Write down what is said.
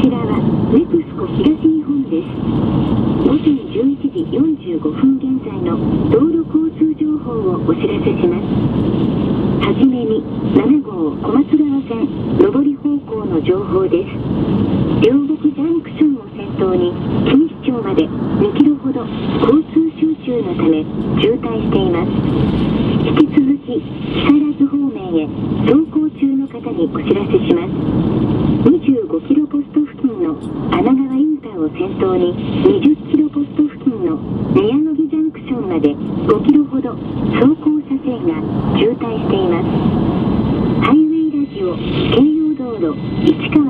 ちらはネクスコ東日本です午前11時45分現在の道路交通情報をお知らせしますはじめに7号小松川線上り方向の情報です両国ジャンクションを先頭に錦糸町まで2キロほど交通集中のため渋滞しています引き続き木更津方面へ走行中の方にお知らせします25キロポスト付近の穴ターを先頭に20キロポスト付近の宮野木ジャンクションまで5キロほど走行車線が渋滞していますハイウェイラジオ京葉道路市川